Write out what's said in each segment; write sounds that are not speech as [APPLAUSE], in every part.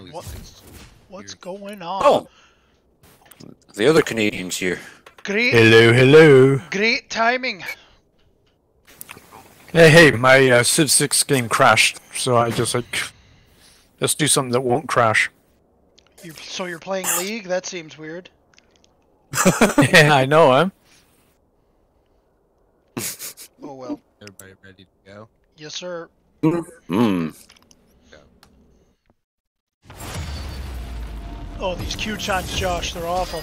know these What- things. What's Weird. going on? Oh, the other Canadians here. Great, Hello, hello. great timing. Hey, hey, my uh, Civ 6 game crashed, so I just like, let's do something that won't crash. You, so you're playing League? That seems weird. [LAUGHS] yeah, I know, huh? Oh well. Everybody ready to go? Yes, sir. Hmm. Oh, these Q shots, Josh, they're awful.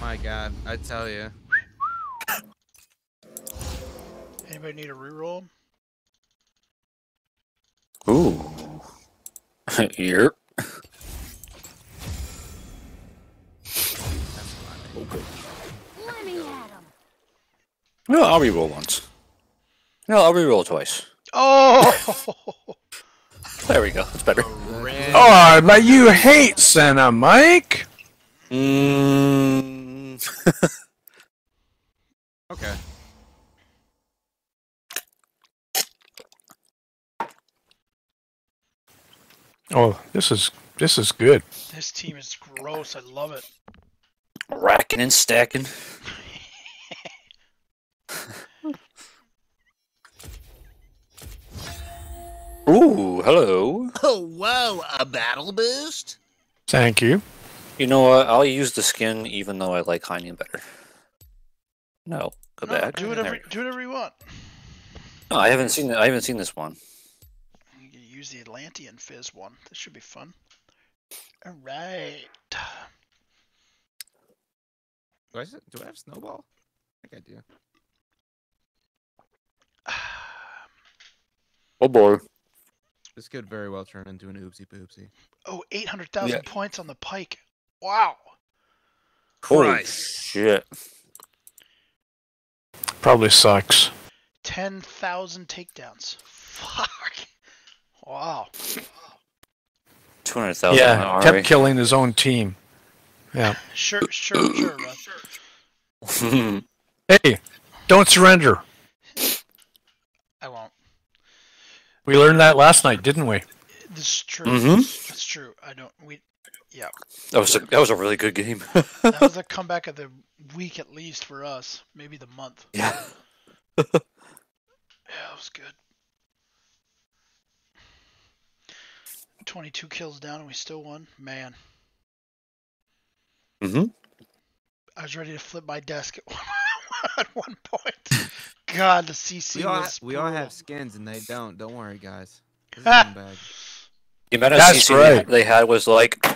My God, I tell you. Anybody need a reroll? Ooh. [LAUGHS] Yep. Let me at him. No, I'll reroll once. No, I'll reroll twice. Oh! [LAUGHS] [LAUGHS] There we go. That's better. Oh, but you hate Santa, Mike! Mm. [LAUGHS] Okay. Oh, this is, this is good. this team is gross. I love it. Racking and stacking. [LAUGHS] Ooh, hello. Oh, whoa, a battle boost? Thank you. You know what? I'll use the skin even though I like Heinian better. No, go No, back. do whatever, do whatever you want. No, I haven't seen. I haven't seen this one. You can use the Atlantean Fizz one. This should be fun. All right. Do I, s- do I have snowball? I think I do. [SIGHS] Oh boy. This could very well turn into an oopsie poopsie. Oh, 800,000 Yeah. points on the Pyke. Wow. Holy Christ. shit. Probably sucks. 10,000 takedowns. Fuck. Wow. Two hundred thousand. Yeah, kept killing his own team. Yeah. Sure, sure, sure, Russ. [LAUGHS] Hey, don't surrender. I won't. We learned that last night, didn't we? This is true. Mhm. That's true. I don't. We. Yeah. that was a, that was a really good game. [LAUGHS] That was a comeback of the week at least for us. Maybe the month. yeah. Yeah, it was good. 22 kills down and we still won. Man, Mm-hmm. I was ready to flip my desk at one, [LAUGHS] at one point. God, the CC We all, was we all have skins and they don't. Don't worry, guys. This is [LAUGHS] one bag. The amount of That's CC they- right. they had was like. [LAUGHS]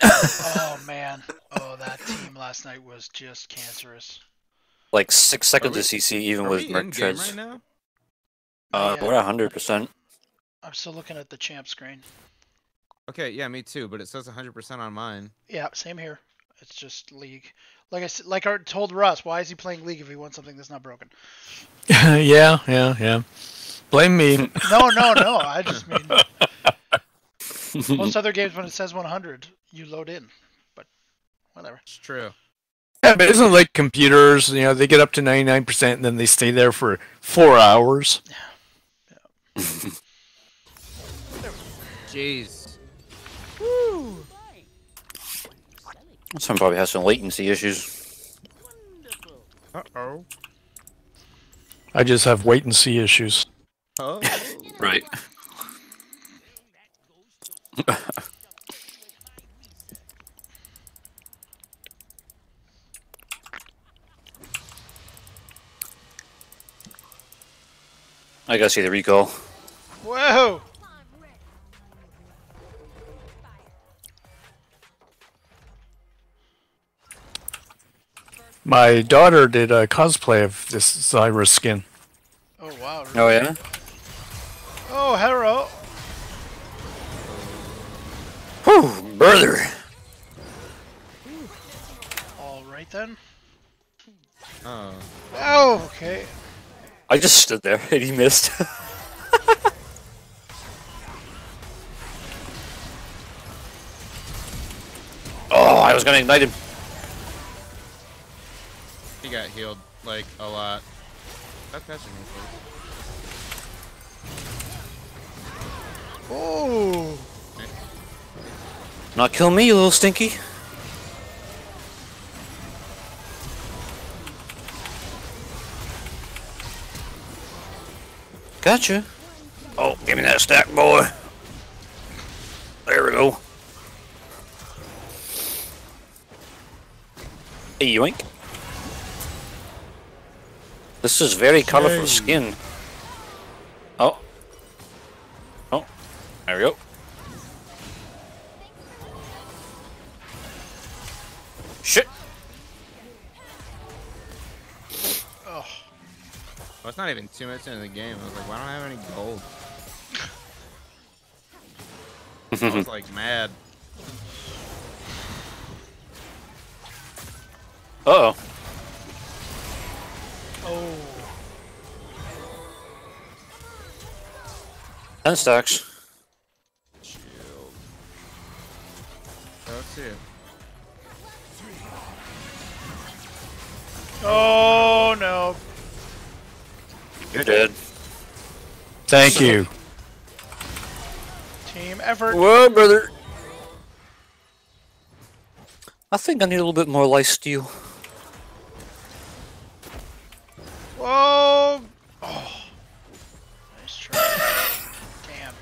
Oh man. Oh, that team last night was just cancerous. like six seconds we- of CC even Are with we Merc in game treads. right now? Uh, Yeah. we're at hundred percent. I'm still looking at the champ screen. Okay, yeah, me too. But it says 100% on mine. Yeah, same here. It's just league. Like I s- like I told Russ, why is he playing league if he wants something that's not broken? [LAUGHS] yeah, yeah, yeah. Blame me. [LAUGHS] No, no, no. I just mean [LAUGHS] most other games when it says 100, you load in. But whatever. It's true. Yeah, but isn't it like computers? You know, they get up to ninety nine percent and then they stay there for four hours. Yeah. Jeez. Some probably has some latency issues. Uh oh. I just have wait and see issues. Oh. Right. [LAUGHS] I gotta see the recall. Whoa! My daughter did a cosplay of this Zyra skin. Oh wow. Oh yeah. Oh, hello. Whew, brother. All right then. Oh. Oh, okay. I just stood there and he missed. [LAUGHS] oh, I was gonna ignite him. He got healed, like, a lot. That's catching me, please. Oh. Not kill me, you little stinky. Gotcha. Oh, give me that stack, boy. There we go. Hey, yoink. This is very colorful skin. Oh. Oh. There we go. Shit. Oh, Well, it's not even two minutes into the game. I was like, why don't I have any gold? I was like mad. [LAUGHS] Uh oh. Oh. Ten stacks. Shield. So let's see it. Oh no. You're dead. Thank you. Team effort. Whoa, brother. I think I need a little bit more life steal. Whoa. Oh. Nice try. [LAUGHS] Damn.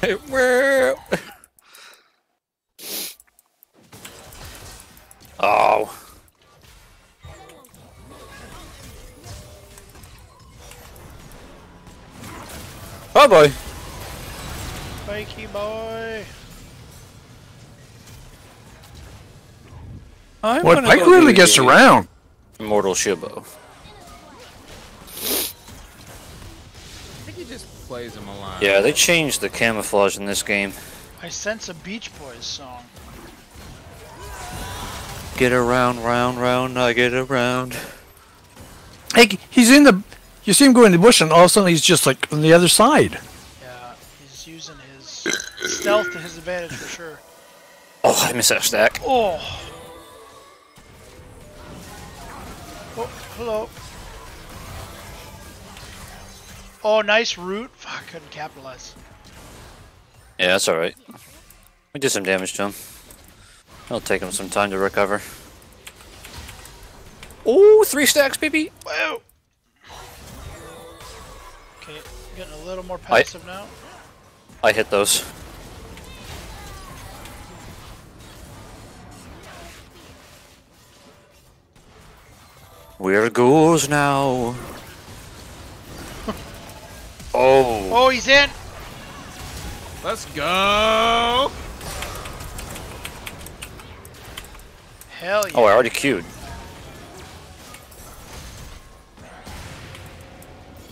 Hey, where? [LAUGHS] Oh. Oh boy. Spiky boy. What I'm gonna Pyke really do gets around. Immortal Shibo. Plays him a lot. Yeah, they changed the camouflage in this game. I sense a Beach Boys song. Get around, round, round, I get around. Hey, he's in the. You see him go in the bush, and all of a sudden he's just like on the other side. Yeah, he's using his stealth to his advantage for sure. Oh, I missed that stack. Oh. Oh, hello. Oh, nice root. Fuck, couldn't capitalize. Yeah, that's alright. We did some damage to him. It'll take him some time to recover. Oh, three stacks, baby! Wow! Okay, getting a little more passive now. I hit those. Where goes now? Oh, he's in. Let's go! Hell yeah. oh, I already queued.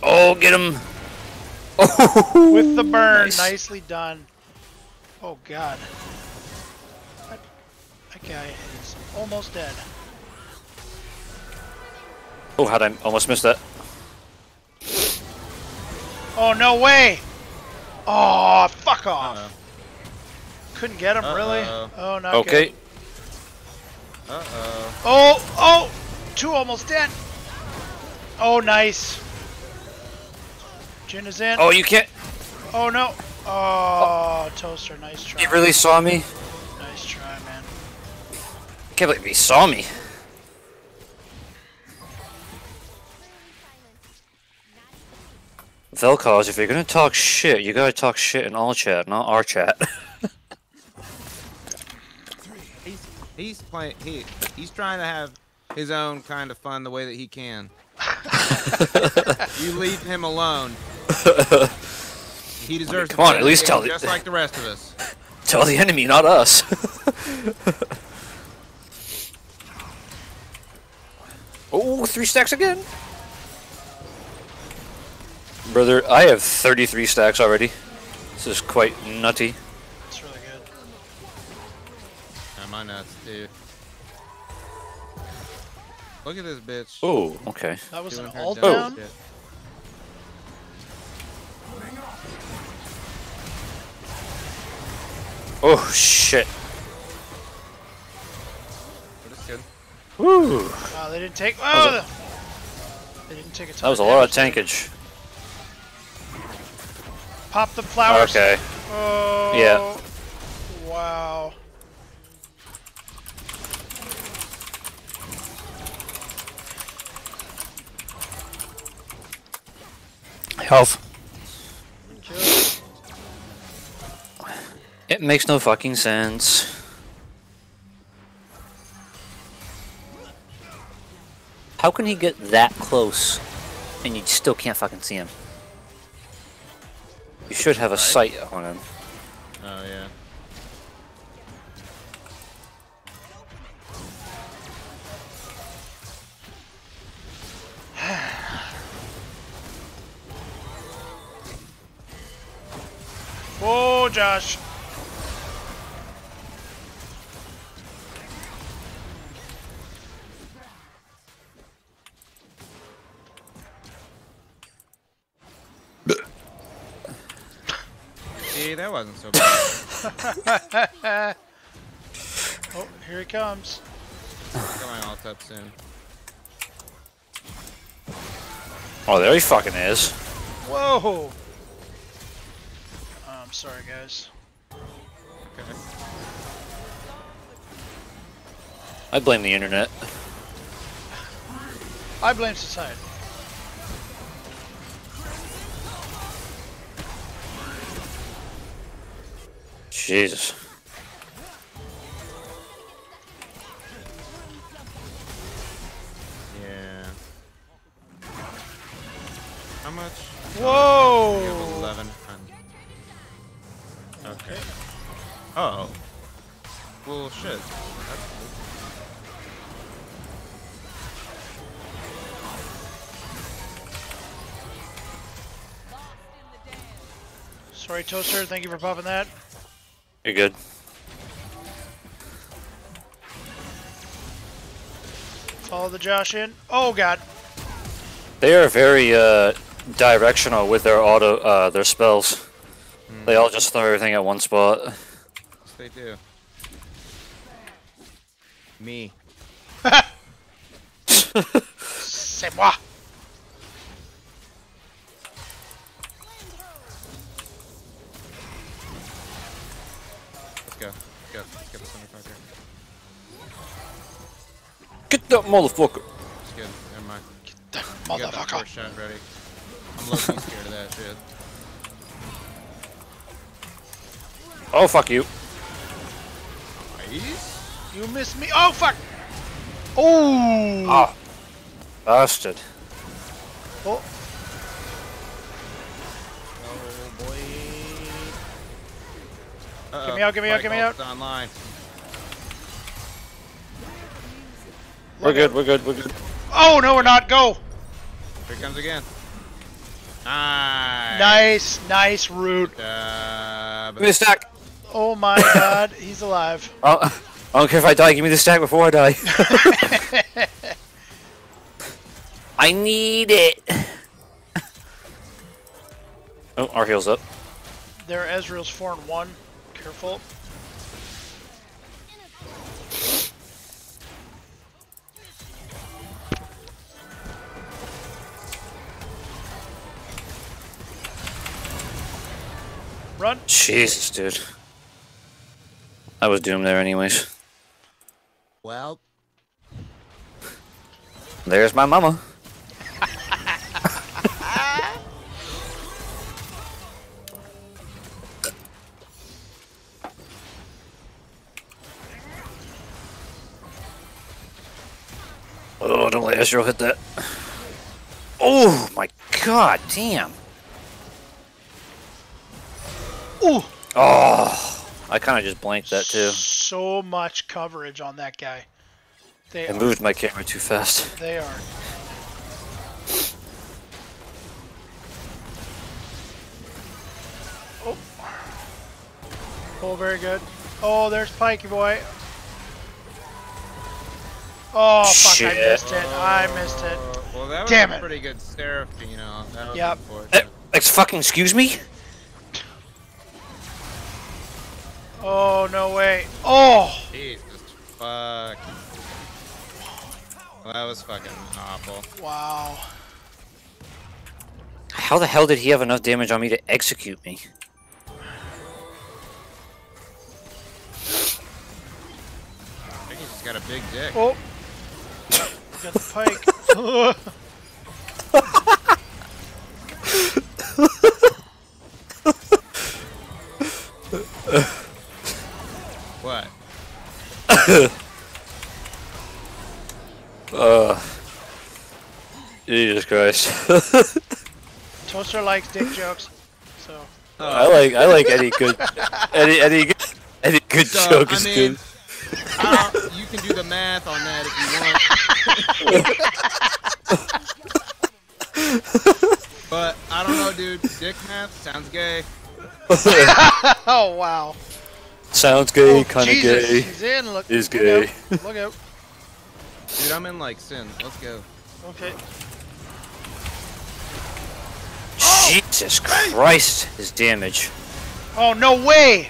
Oh, get him! Oh, [LAUGHS] With the burn, nice. nicely done. Oh god. That, that guy is almost dead. Oh, how'd I almost miss that? Oh no way! Oh, fuck off! Uh-oh. Couldn't get him, really? Uh-oh. Oh, not Okay, good. Uh-oh. Oh, oh! Two almost dead. Oh, nice. Jhin is in. oh, you can't. Oh no. Oh, toaster, nice try. He really saw me. Nice try, man. I can't believe he saw me. Vel'Koz, if you're gonna talk shit, you gotta talk shit in all chat, not our chat. [LAUGHS] He's he's playing he he's trying to have his own kind of fun the way that he can. [LAUGHS] you leave him alone. He deserves to come on, at least game tell the- just like the rest of us. [LAUGHS] Tell the enemy, not us. oh, three stacks again. Brother, I have 33 stacks already. This is quite nutty. That's really good. Yeah, my nuts, dude. Look at this bitch. Oh, okay. That was an doing her alt dumb down? shit. Oh, shit. But it's good. Woo. Wow, they didn't take. was Oh, they didn't take a ton That was a lot of tankage. Pop the flowers. Okay. Oh. Yeah. Wow. Health. It makes no fucking sense. How can he get that close and you still can't fucking see him? You should have a sight on him. Oh yeah. [SIGHS] Whoa, Josh. See, that wasn't so [LAUGHS] bad. Oh, here he comes. Coming all up soon. Oh, there he fucking is. Whoa. Oh, I'm sorry, guys. Okay. I blame the internet. I blame society. Jesus. Yeah. How much? You have Whoa. 11. Okay. Oh. Well, shit. That's cool. Sorry, Toaster. Thank you for popping that. You're good. Follow the Josh in. Oh, God. They are very uh, directional with their auto, uh, their spells. They all just throw everything at one spot. Yes, they do. Me. [LAUGHS] C'est moi. Go. Let's go. Let's get this motherfucker. Get that motherfucker. It's good. Never mind. The I got that Motherfucker. first shot ready. I'm low scared of that shit. Oh, fuck you. Nice. You missed me. Oh, fuck. Oh. Ah. Bastard. Oh Uh-oh. Get me out, get me out, Spike get me ult's Online. We're good, we're good, we're good. Oh, no, we're not. Go. Here it comes again. Nice. Nice, nice root. Uh, Job. Give me the stack. Oh, my [LAUGHS] God. He's alive. Oh, I don't care if I die, give me the stack before I die. [LAUGHS] I need it. oh, our heal's up. There, Ezreal's 4 and 1. Careful. Run. Jesus, dude. I was doomed there anyways. Well, There's my mama. Oh, don't let Ezreal hit that. Oh my god, damn. Ooh. Oh, I kind of just blanked that too. So much coverage on that guy. They I are, moved my camera too fast. they are. Oh. Oh, very good. Oh, there's Pikey boy. Oh, fuck, I Shit. missed it. I missed it. Well, that was Damn a it. pretty good Seraphine. That Yep. unfortunate. Ex fucking excuse me? Oh, no way. Oh! Jesus fuck. Well, that was fucking awful. Wow. How the hell did he have enough damage on me to execute me? I think he's just got a big dick. Oh! got the Pyke. [LAUGHS] what? [COUGHS] uh, Jesus Christ. [LAUGHS] Toaster likes dick jokes, so. Uh, I like I like any good any any good, any good so, joke I is mean, good. you can do the math on that if you want. [LAUGHS] [LAUGHS] but I don't know, dude. Dick math sounds gay. [LAUGHS] Oh wow. Sounds gay, Oh, kinda Jesus, gay. He's in. Look. Is look gay. out, Look out. Dude, I'm in like sin. Let's go. Okay. Jesus Christ, his damage. Oh no way.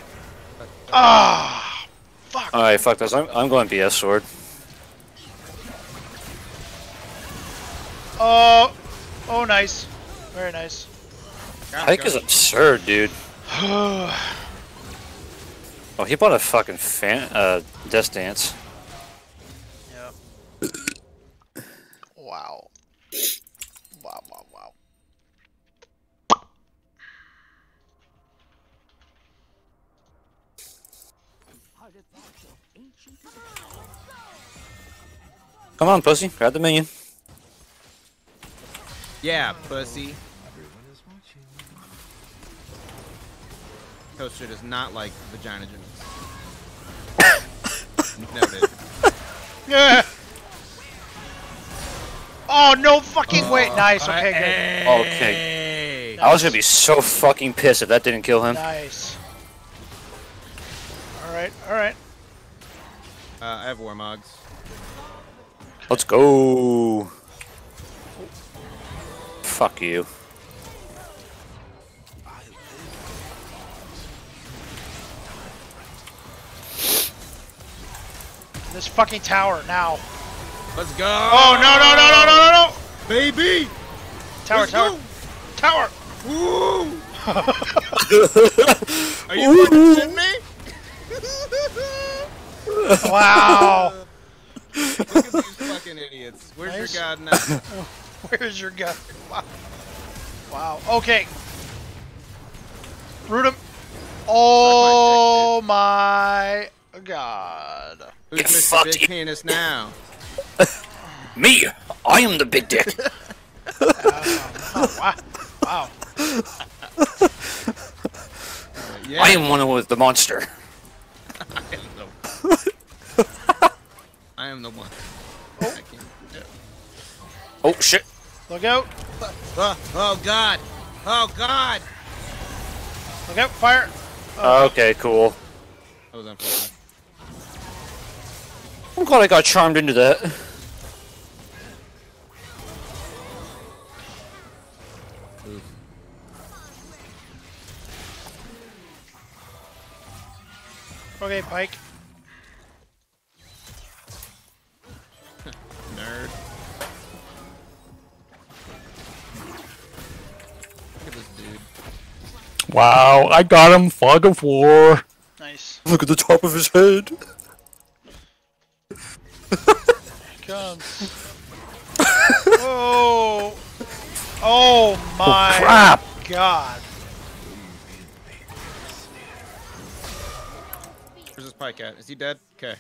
Ah. fuck. Alright, fuck this. I'm I'm going BF sword. Oh. Oh nice. Very nice. Pyke is absurd, dude. [SIGHS] Oh, he bought a fucking fan uh death dance. Yep. Wow. Wow, wow, wow. Come on, pussy, grab the minion. Yeah, pussy. Toaster does not like vagina jokes. [COUGHS] Noted. Yeah. [LAUGHS] Oh no fucking way! Nice. Okay, Okay. Hey. I was gonna be so fucking pissed if that didn't kill him. Nice. All right. All right. Uh, I have Warmogs. Let's go. Fuck you. This fucking tower now. Let's go. Oh no no no no no no no! baby. Tower Let's tower go. tower. Woo. [LAUGHS] Are you fucking shitting me? Wow. [LAUGHS] Look at these [LAUGHS] fucking idiots. Where's Nice. your god now? Where's your gun? Wow. Wow. Okay. Root him. Oh my god. Who's Get Mr. fucked. Big Penis now? [LAUGHS] Me! I am the big dick. Oh, wow. Wow. Yeah. I am one with the monster. I am the one. Oh. I can't- yeah. Oh shit. Look out. Oh, oh god. Oh god. Look out. Fire. Uh, okay, cool. That was unfortunate. I'm glad I got charmed into that. Okay, Pyke. Nerd. Wow, I got him. Fog of War. Nice. Look at the top of his head. Comes. Oh. oh. Oh my crap. god. Where's this Pyke at? Is he dead? Okay.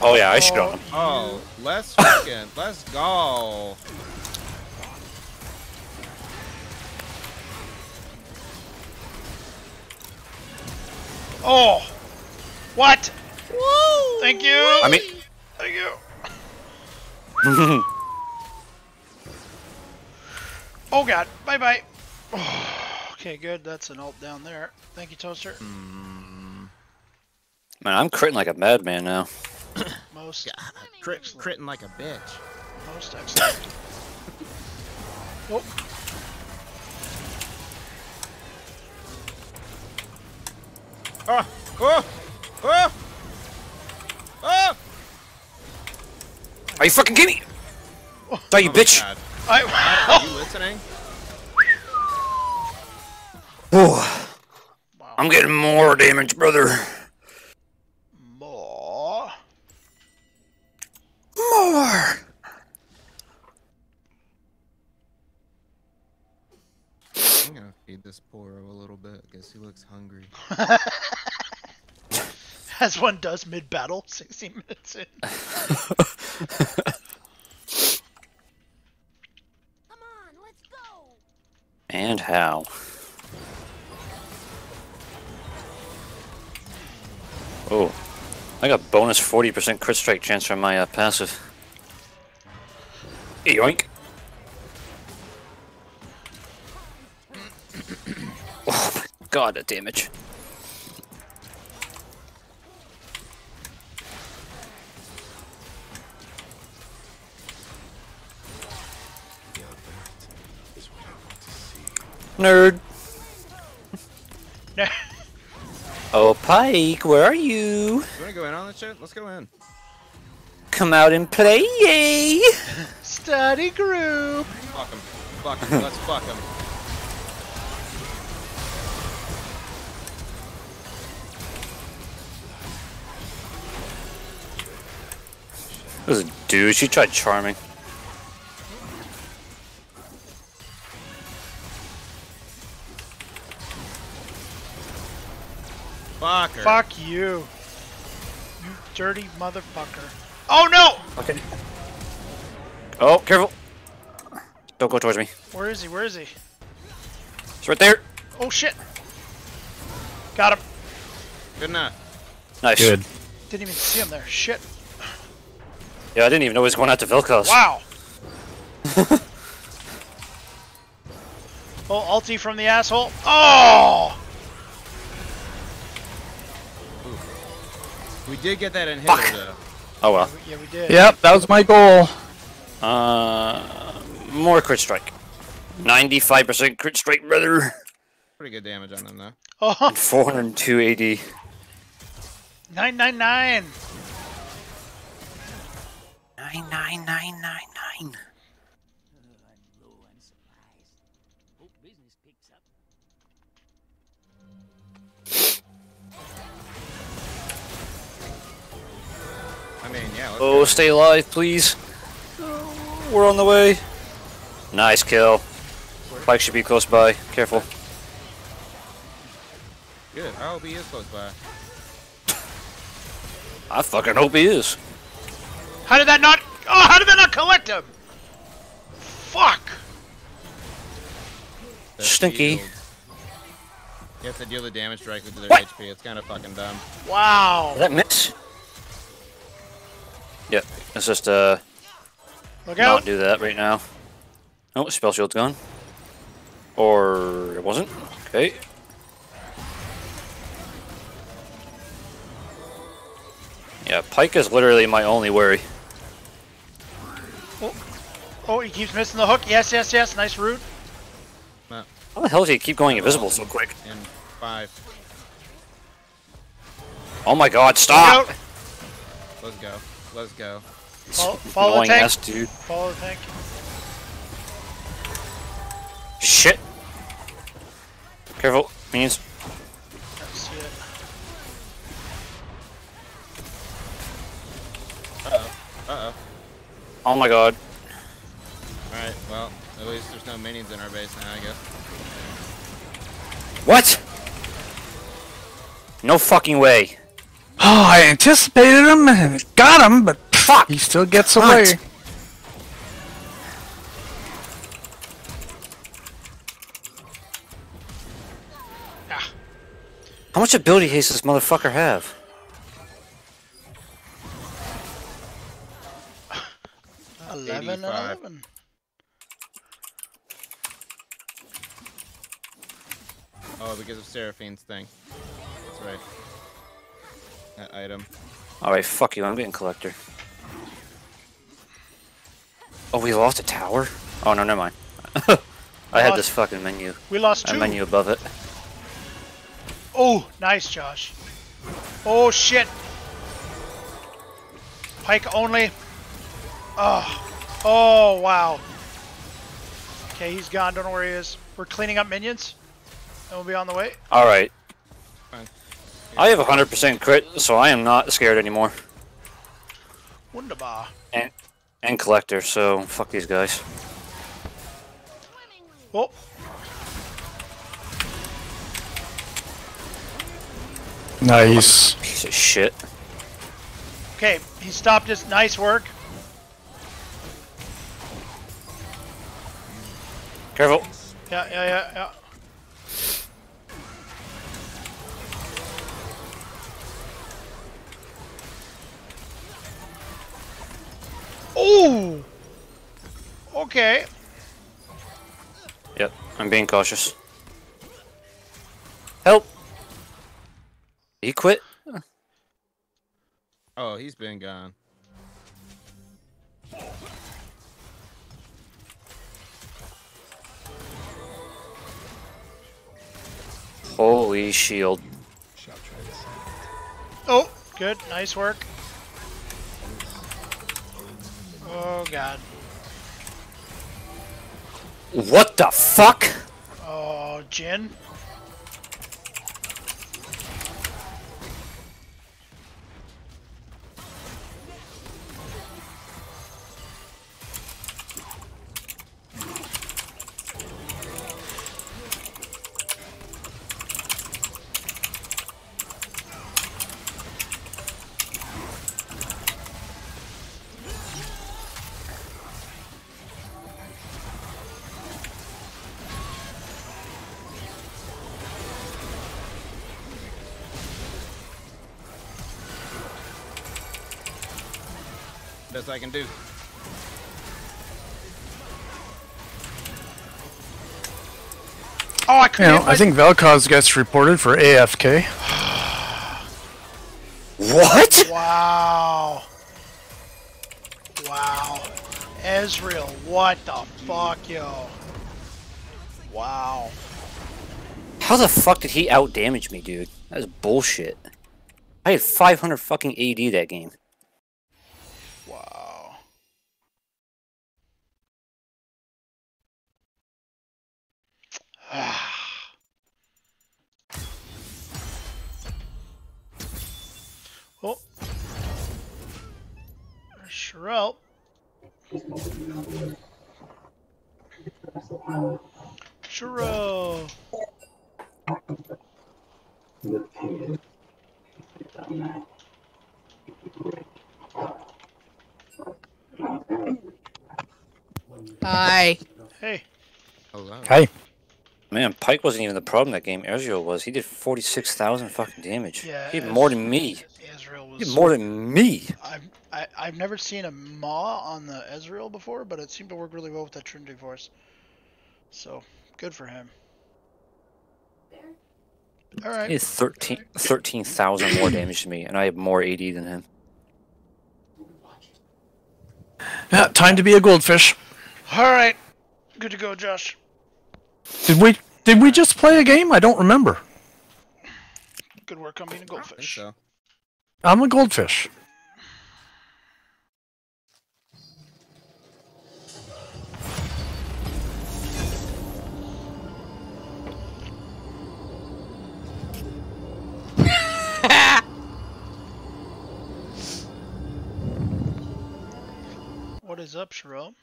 Oh yeah, I shot him. Oh, oh let's fucking, let's go. Oh. What? Thank you. I mean, Thank you. [LAUGHS] Oh god. Bye bye. [SIGHS] okay, good. That's an ult down there. Thank you, Toaster. Mm. man, I'm critting like a madman now. [COUGHS] Most. Crit, critting like a bitch. Most excellent. [LAUGHS] oh. Oh, oh, oh, oh. Are you fucking kidding me? Die, you oh, bitch! God. I. Are you listening? Oh, I'm getting more damage, brother. More. More. I'm gonna feed this Poro a little bit. Guess he looks hungry. [LAUGHS] As one does mid battle, 16 minutes in. [LAUGHS] Come on, let's go. And how? Oh, I got bonus 40% crit strike chance from my uh, passive. Yoink. God, the damage. Nerd. [LAUGHS] Oh, Pyke, where are you? You wanna go in on this shit? Let's go in. Come out and play, yay! [LAUGHS] Study group. Fuck him. Fuck him. Let's fuck him. This is a dude, she tried charming. Fuck her. Fuck you. You dirty motherfucker. Oh no! Okay. Oh, careful! Don't go towards me. Where is he? Where is he? It's right there! Oh shit. Got him. Good enough. Nice. Good. Didn't even see him there. Shit. Yeah, I didn't even know he was going out to Vel'Koz. Wow. [LAUGHS] oh, ulti from the asshole. Oh! We did get that inhibitor Fuck. though. Oh well. Yeah, we did. Yep, that was my goal. Uh, more crit strike. 95% crit strike, brother. Pretty good damage on him though. Oh, 402 AD. 999. 99999. I mean, yeah. Let's Oh, go. stay alive, please. We're on the way. Nice kill. Pyke should be close by. Careful. Good. I hope he is close by. I fucking hope he is. How did that not? How did that not collect him? Fuck. The Stinky. shield. You have to deal the damage directly to their What? HP. It's kind of fucking dumb. Wow. Did that miss? Yep. Let's just uh Look not do that right now. Oh, spell shield's gone. Or it wasn't. Okay. Yeah, Pyke is literally my only worry. Oh, he keeps missing the hook. Yes, yes, yes. Nice root. No, How the hell does he keep going invisible so quick? in five. Oh my god, stop! out. Let's go. Let's go. Follow, follow the tank. ass dude. Follow the tank. Shit! Careful, minions. Let's see it. Uh-oh. Oh my god. Alright, well, at least there's no minions in our base now, I guess. What? No fucking way. Oh, I anticipated him and got him, but fuck, he still gets away. What? How much ability haste does this motherfucker have? Eleven and eleven. Oh, because of Seraphine's thing. That's right. That item. Alright, fuck you, I'm getting collector. Oh, we lost a tower? Oh no, never mind. [LAUGHS] I had this fucking menu. We lost A two. menu above it. Oh, nice, Josh. Oh shit. Pyke only. Oh. Oh wow. Okay, he's gone. Don't know where he is. We're cleaning up minions. We'll be on the way. Alright. I have 100% crit, so I am not scared anymore. Wunderbar. And, and collector, so fuck these guys. Oh. Nice. Piece of shit. Okay, he stopped his nice work. Careful. Yeah, yeah, yeah, yeah. Oh! Okay. Yep, I'm being cautious. Help! He quit? [LAUGHS] Oh, he's been gone. Holy shield. Oh, good. Nice work. Oh, God. What the fuck? Oh, Jhin. Best I can do. Oh, I couldn't. know, I think Vel'Koz gets reported for AFK. [SIGHS] What? Wow. Wow. Ezreal, what the fuck, yo? Wow. How the fuck did he out damage me, dude? That was bullshit. I had 500 fucking AD that game. Wow. oh. Sherelle. Sherelle. Hi. Hey. Hello. Hey, Man, Pyke wasn't even the problem that game. Ezreal was. He did 46,000 fucking damage. Yeah, he did more than me. Ezreal He was. did more than me. I've I, I've never seen a Maw on the Ezreal before, but it seemed to work really well with that Trinity Force. So good for him. All He right. did 13 13,000 more damage to me, and I have more AD than him. yeah, time to be a goldfish. All right. Good to go, Josh. Did we did we just play a game? I don't remember. Good work on being a goldfish. so. I'm a goldfish. What is up, Sherelle?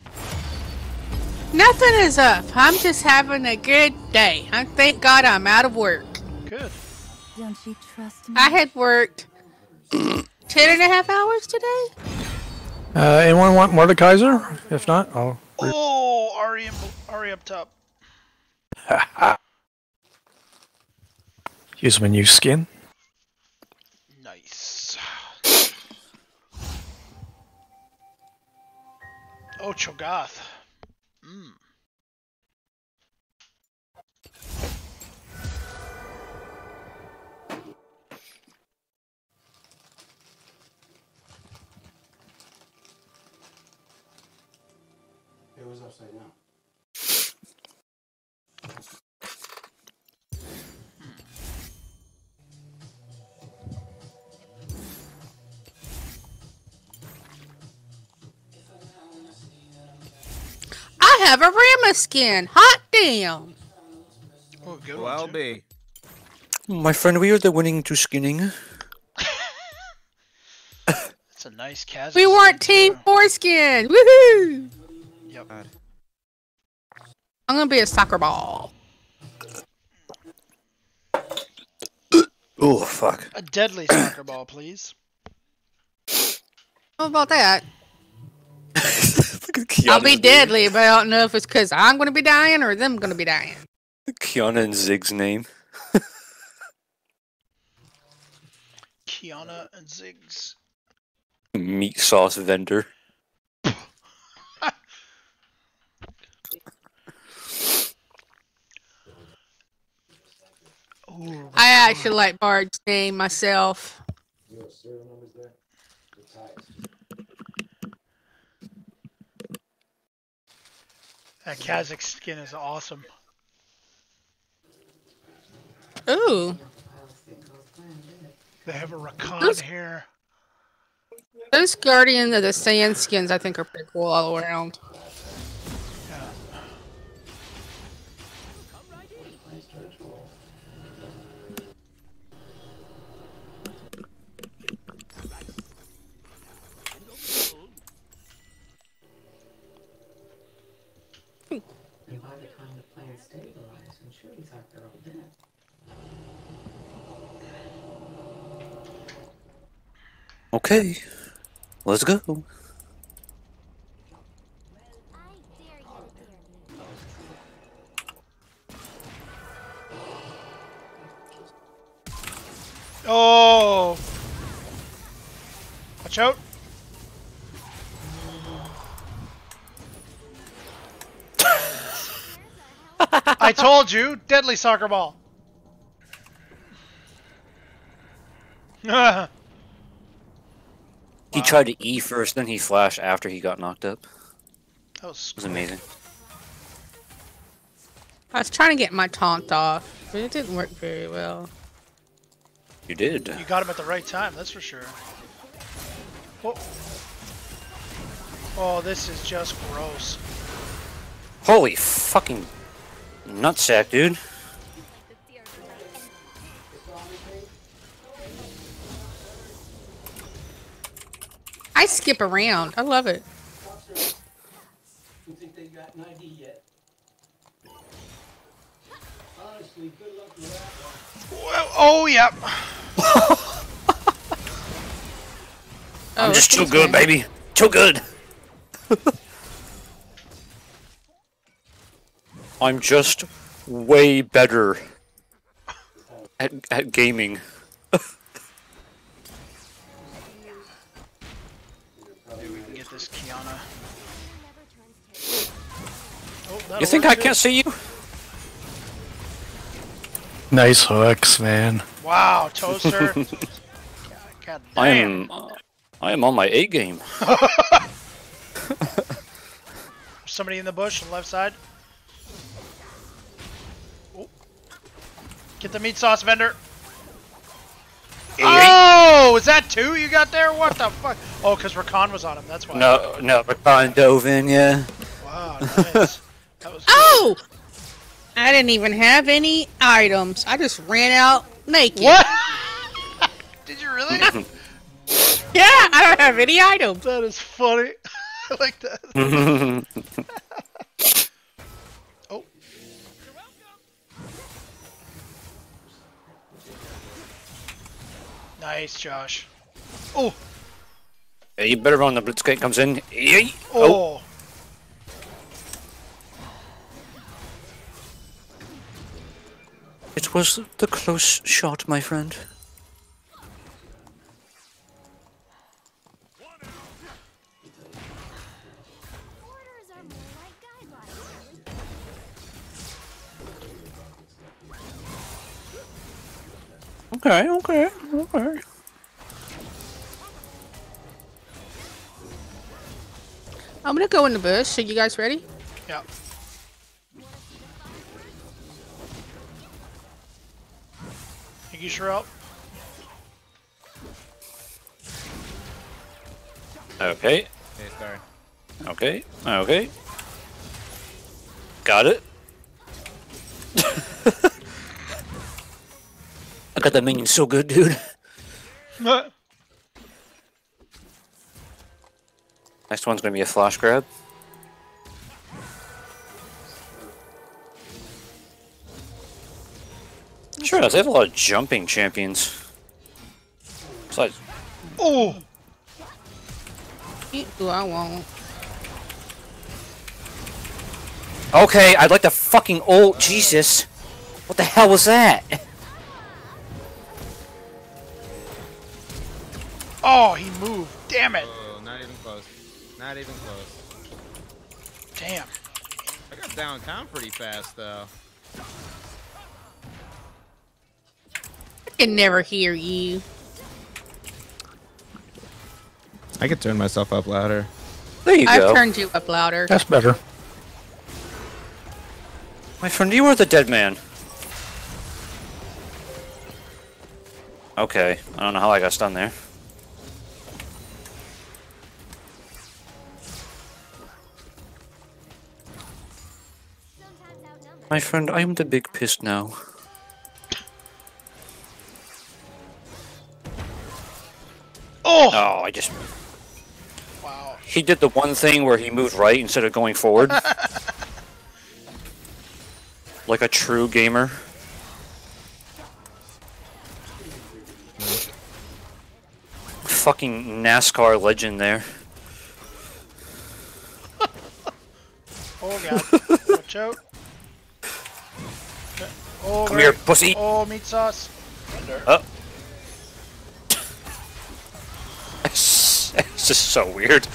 Nothing is up. I'm just having a good day. I thank God I'm out of work. Good. Don't you trust me? I had worked [CLEARS THROAT] ten and a half hours today. Uh, anyone want Mordekaiser? If not, I'll. Oh, Ahri, Ahri up top. [LAUGHS] Use my new skin. Nice. Oh, Cho'Gath. Mm. It was upside down. Have a Rama skin. Hot damn. Oh, good Well one, too. be. My friend, we are the winning to skinning. [LAUGHS] It's a nice casual. We weren't team foreskin. Woohoo! Yep. I'm gonna be a soccer ball. Oh fuck. A deadly soccer ball, please. How about that? Look I'll be Qiyana's deadly, but I don't know if it's because I'm going to be dying or them going to be dying. Qiyana and Ziggs name. Qiyana and Ziggs. Meat sauce vendor. [LAUGHS] I actually like Bard's name myself. That Kazakh skin is awesome. Ooh, They have a Rakan Those- hair. those Guardian of the Sand skins I think are pretty cool all around. Yeah. If I the kind of plan and sure he's out there all day. Okay. Let's go. You, deadly soccer ball. that [LAUGHS] He tried to E first, then he flashed after he got knocked up. was It was amazing. I was trying to get my taunt off, but it didn't work very well. You did. You got him at the right time, that's for sure. Oh, oh this is just gross. Holy fucking nutsack, dude. I skip around. I love it. You think they got an ID yet? Honestly, good luck with that one. Well, oh, yep. Oh, I'm just too good, baby. Too good. [LAUGHS] I'm just way better at, at gaming. Maybe we can get this Qiyana. Oh, You think I too. can't see you? Nice hooks, man. Wow, toaster. God, [LAUGHS] God I damn. am. I am on my A game. [LAUGHS] Somebody in the bush on the left side. Get the meat sauce vendor. Oh, is that two you got there? What the fuck? Oh, because Rakan was on him. That's why. No, no, Rakan dove in, yeah. Wow, nice. [LAUGHS] that was. Oh! I didn't even have any items. I just ran out naked. What? [LAUGHS] Did you really? [LAUGHS] Yeah, I don't have any items. that is funny. I like that. Nice, Josh. Oh, Yeah, you better run the Blitzcrank comes in. Yay! Oh. oh. It was the close shot, my friend. Okay, okay, okay. I'm gonna go in the bush. Are you guys ready? Yeah. Thank you, Sherelle. Okay, Okay, sorry. okay, okay. Got it. Got that minion so good, dude. [LAUGHS] Next one's gonna be a flash grab. Sure does. They have a lot of jumping champions. Besides, Oh, Ooh, I won't. okay, I'd like to fucking ult. Jesus, what the hell was that? [LAUGHS] oh, he moved. Damn it. Oh, not even close. Not even close. Damn. I got down count pretty fast though. I can never hear you. I could turn myself up louder. There you I've go, turned you up louder. That's better. my friend. You are the dead man. Okay, I don't know how I got stunned there. My friend, I am the big pissed now. Oh, Oh, I just wow. he did the one thing where he moved right instead of going forward. [LAUGHS] like a true gamer. Fucking NASCAR legend there. [LAUGHS] Oh, God. Watch out. Oh, Come great. here, pussy. Oh, meat sauce. Oh. [LAUGHS] it's just so weird.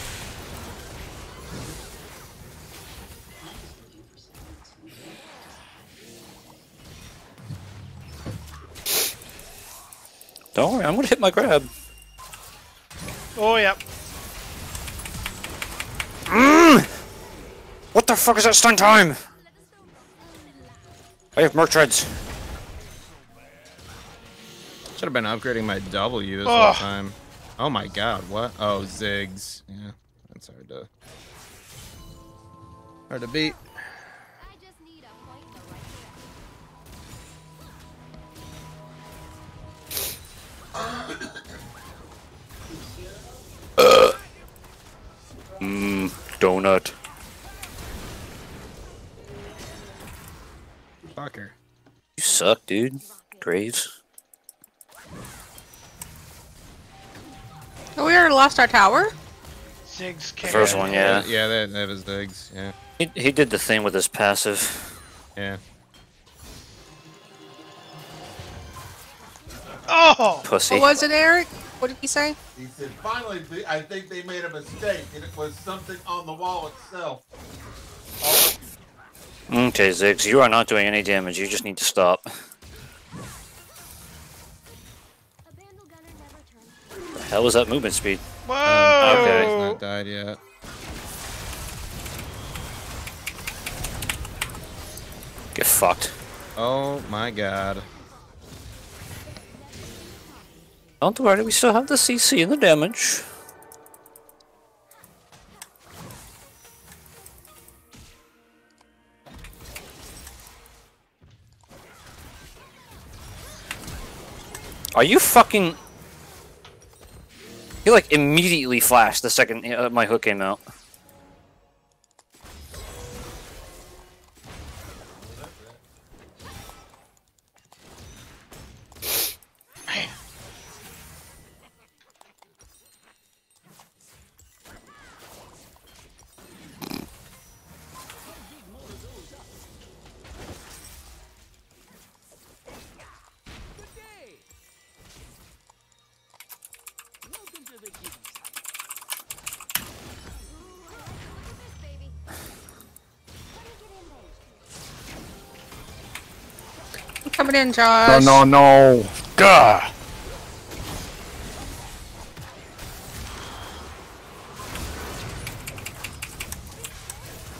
Don't worry, I'm gonna hit my grab. Oh, yep. Mm. What the fuck is that stun time? Oh, I have merc treads. Should have been upgrading my W this Ugh. whole time. Oh my god, what? Oh, Ziggs. Yeah, that's hard to hard to beat. Mmm, donut. Fucker. You suck, dude. Graves. Oh, we already lost our tower? Ziggs The first one, yeah. Yeah, that, that was Ziggs. Yeah, He, he did the thing with his passive. yeah. Oh, Pussy. What was it, Eric? What did he say? He said, finally, I think they made a mistake, and it was something on the wall itself. Okay, Ziggs, you are not doing any damage. You just need to stop. The hell was that movement speed? whoa. Um, okay. He's not died yet. Get fucked. Oh my god. Don't worry, we still have the CC and the damage. Are you fucking... He like immediately flashed the second uh, my hook came out. Coming in, No, Josh. no, no. Gah.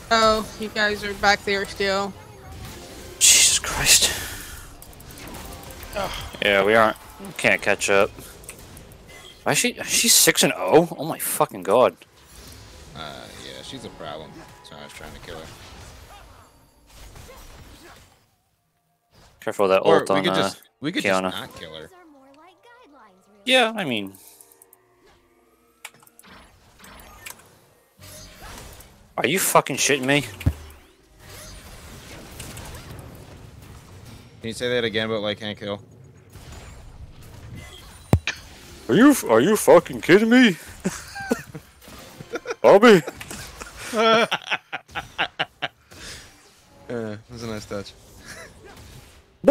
Oh, you guys are back there still. Jesus Christ. Ugh. Yeah, we aren't. Can't catch up. Why is she? She's six and zero. Oh my fucking god. Uh, yeah, she's a problem. So I was trying to kill her. Careful that Or ult we on could uh, just we could Qiyana. just not kill her. Yeah, I mean. Are you fucking shitting me? Can you say that again about like Hank Hill? Are you are you fucking kidding me? [LAUGHS] Bobby? [LAUGHS] Uh, that was a nice touch.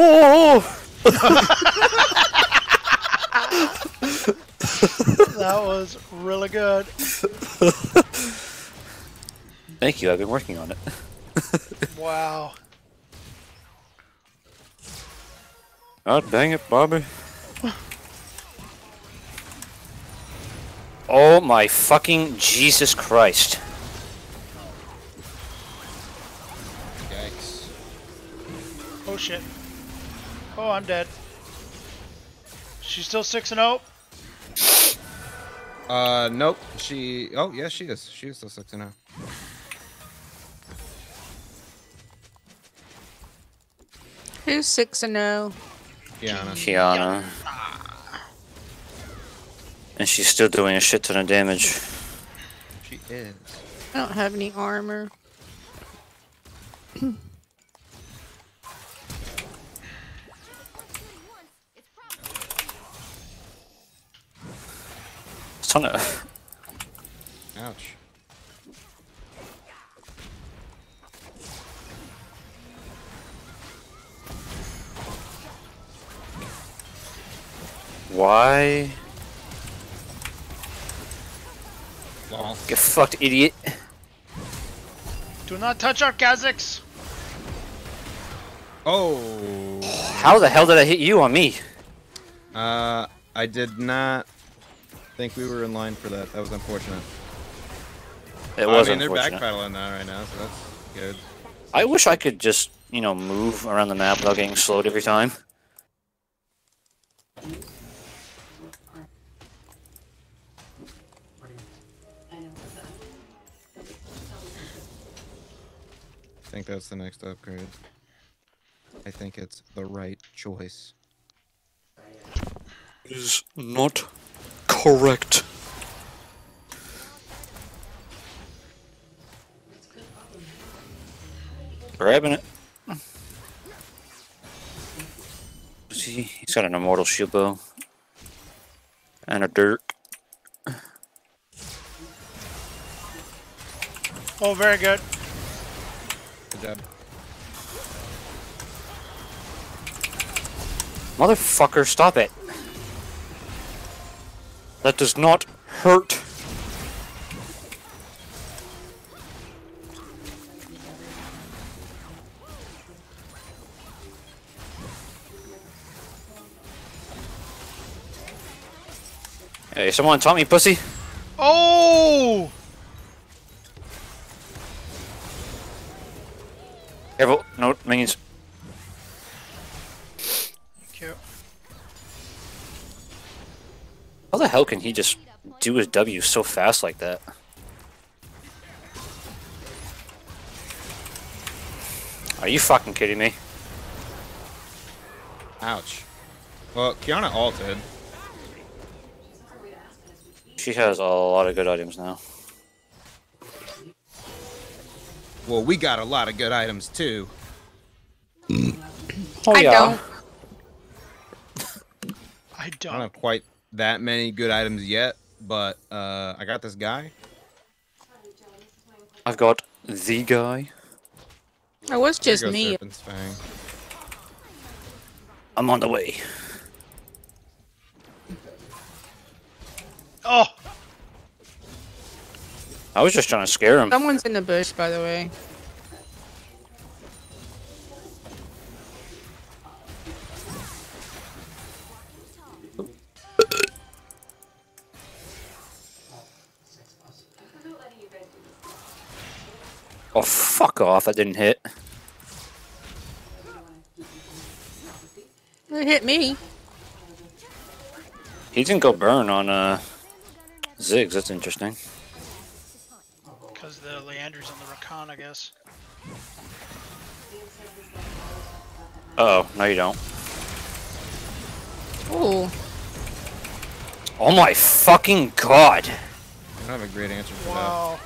Whoa! That was really good. Thank you, I've been working on it. Wow. Oh, dang it, Bobby. Oh my fucking Jesus Christ. Yikes. Oh shit. Oh, I'm dead. She's still 6 and oh? 0. Uh, nope. She. Oh, yes, she is. She is still six and oh. Who's six and oh? Qiyana. Qiyana. And she's still doing a shit ton of damage. She is. I don't have any armor. [CLEARS THROAT] Ton of. Ouch. Why? Lol. Get fucked, idiot. Do not touch our Kazakhs. Oh. How the hell did I hit you on me? Uh, I did not think we were in line for that. That was unfortunate. It was I mean, they're backpedaling now right now, so that's good. I wish I could just, you know, move around the map without getting slowed every time. I think that's the next upgrade. I think it's the right choice. Is not correct. Grabbing it. See, he's got an immortal shield bow. And a dirt. Oh, very good. Good job. Motherfucker, stop it. That does not hurt. Hey, someone taught me, pussy. Oh! Careful. No, minions. The hell can he just do his W so fast like that? Are you fucking kidding me? Ouch. Well, Qiyana alted. She has a lot of good items now. Well, we got a lot of good items too. Oh yeah. I don't. I I don't don't. quite that many good items yet, but uh, I got this guy. I've got the guy. It was just me. I'm on the way. Oh! I was just trying to scare him. Someone's in the bush, by the way. Oh, fuck off. That didn't hit. It hit me. He didn't go burn on uh, Ziggs. That's interesting. Because the Liandry's on the Rakan, I guess. Uh oh, no, you don't. Ooh. Oh my fucking god. I don't have a great answer for Wow.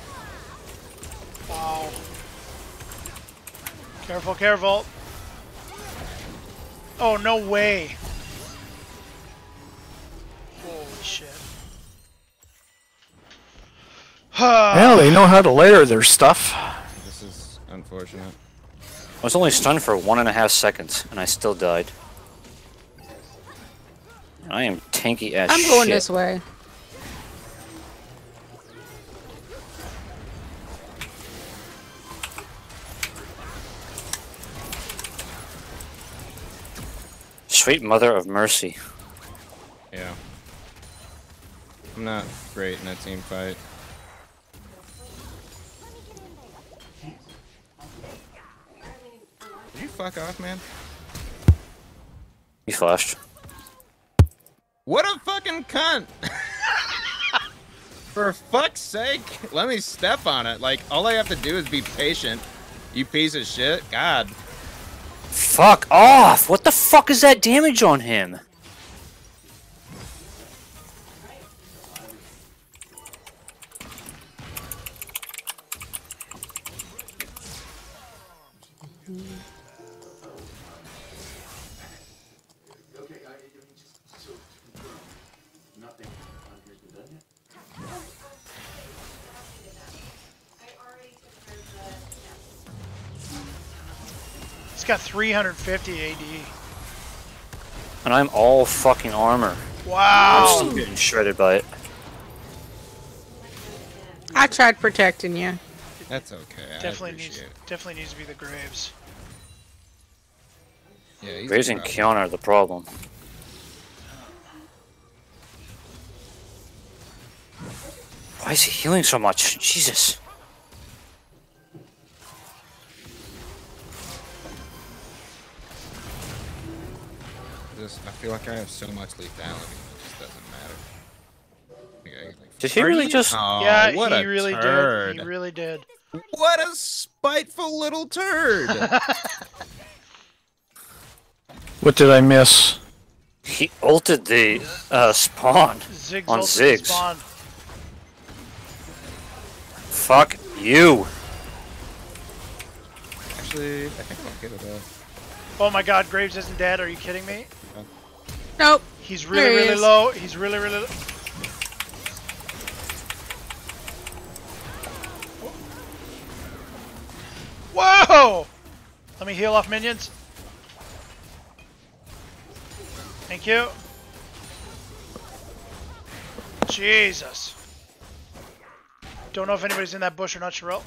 Wow. Careful, careful. Oh, no way. Holy shit. [SIGHS] Well, they know how to layer their stuff. This is unfortunate. I was only stunned for one and a half seconds, and I still died. I am tanky as I'm going this way. Sweet mother of mercy. Yeah. I'm not great in that team fight. Did you fuck off, man? He flashed. What a fucking cunt! For fuck's sake, let me step on it. Like, all I have to do is be patient. You piece of shit. God. Fuck off! What the fuck is that damage on him? He's got 350 AD. And I'm all fucking armor. Wow. I'm still getting shredded by it. I tried protecting you. That's okay. I Definitely needs, it. definitely needs to be the Graves. Yeah, he's Graves and. Qiyana are the problem. Why is he healing so much? Jesus. Just, I feel like I have so much lethality, it just doesn't matter. Okay, like, Did he really just- Oh, yeah, what he a really turd. did. He really did. What a spiteful little turd! [LAUGHS] What did I miss? He ulted the uh, spawn. Ziggs On Ziggs. spawn. Fuck you. Actually, I think I'm okay with that. Oh my god, Graves isn't dead. Are you kidding me? Nope. He's really, he really is. low. He's really, really low. Whoa! Let me heal off minions. Thank you. Jesus. Don't know if anybody's in that bush or not, Sherelle.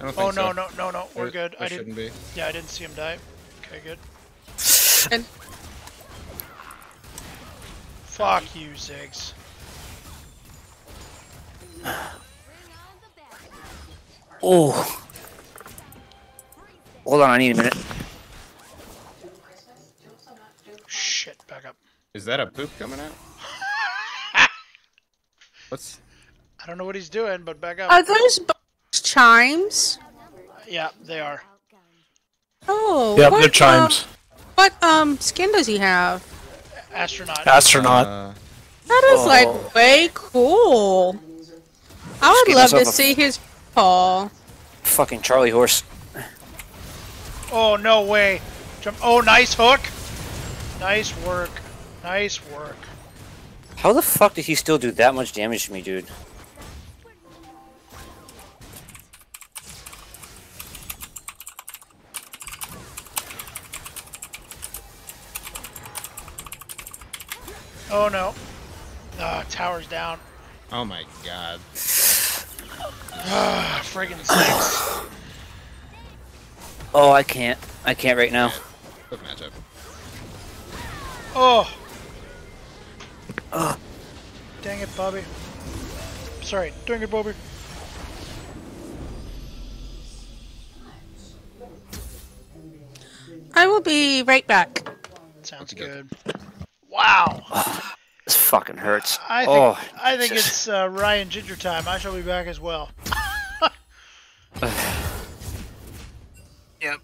I don't oh, think Oh so. no, no, no, no. We're There- good. There I shouldn't didn't. be. Yeah, I didn't see him die. Okay, good. And Fuck you, Ziggs. Oh. Hold on, I need a minute. Shit, back up. Is that a poop coming out? [LAUGHS] What's I don't know what he's doing, but back up. are those box chimes? Yeah, they are. Oh. Yep, what, they're chimes. Um, what um skin does he have? Astronaut. Astronaut. uh, That is Oh. like way cool. I would love to see his paw. Fucking Charlie horse. Oh, no way. Jump. Oh, nice hook. Nice work. Nice work. How the fuck did he still do that much damage to me, dude? Oh, no. Ah, tower's down. oh my god. Ah, friggin' six. Oh, I can't. I can't right now. Good matchup. Oh. Dang it, Bobby. Sorry. Dang it, Bobby. I will be right back. Sounds Okay. good. Wow. [SIGHS] This fucking hurts. I think, oh, I think just... it's uh, Ryan Ginger time. I shall be back as well. [SIGHS] [SIGHS] yep.